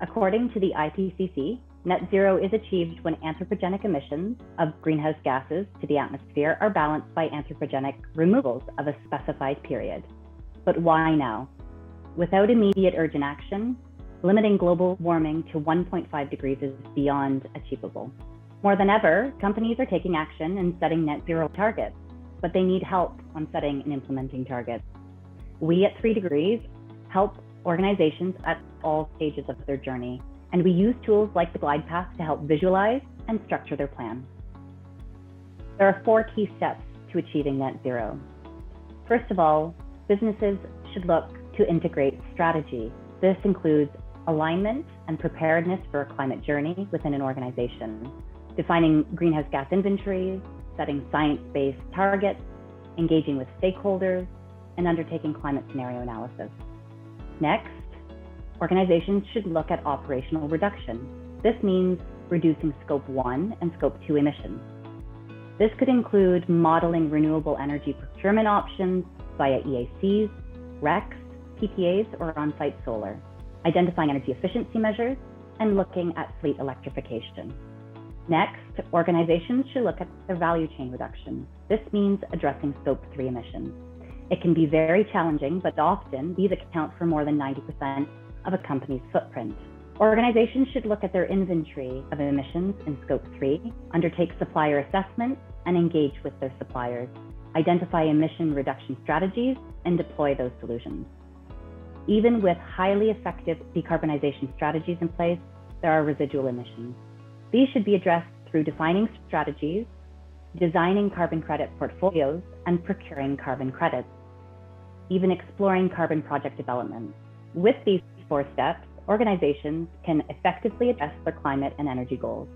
According to the IPCC, net zero is achieved when anthropogenic emissions of greenhouse gases to the atmosphere are balanced by anthropogenic removals of a specified period. But why now? Without immediate urgent action, limiting global warming to 1.5 degrees is beyond achievable. More than ever, companies are taking action and setting net zero targets, but they need help on setting and implementing targets. We at 3Degrees help organizations at all stages of their journey, and we use tools like the Glide Path to help visualize and structure their plan. There are four key steps to achieving net zero. First of all, businesses should look to integrate strategy. This includes alignment and preparedness for a climate journey within an organization, defining greenhouse gas inventories, setting science based targets, engaging with stakeholders, and undertaking climate scenario analysis. Next, organizations should look at operational reduction. This means reducing scope 1 and scope 2 emissions. This could include modeling renewable energy procurement options via EACs, RECs, PPAs, or on site solar, identifying energy efficiency measures, and looking at fleet electrification. Next, organizations should look at their value chain reduction. This means addressing scope 3 emissions. It can be very challenging, but often these account for more than 90% of a company's footprint. Organizations should look at their inventory of emissions in scope 3, undertake supplier assessments, and engage with their suppliers, identify emission reduction strategies, and deploy those solutions. Even with highly effective decarbonization strategies in place, there are residual emissions. These should be addressed through defining strategies, designing carbon credit portfolios, and procuring carbon credits, even exploring carbon project development. With these four steps, organizations can effectively address their climate and energy goals.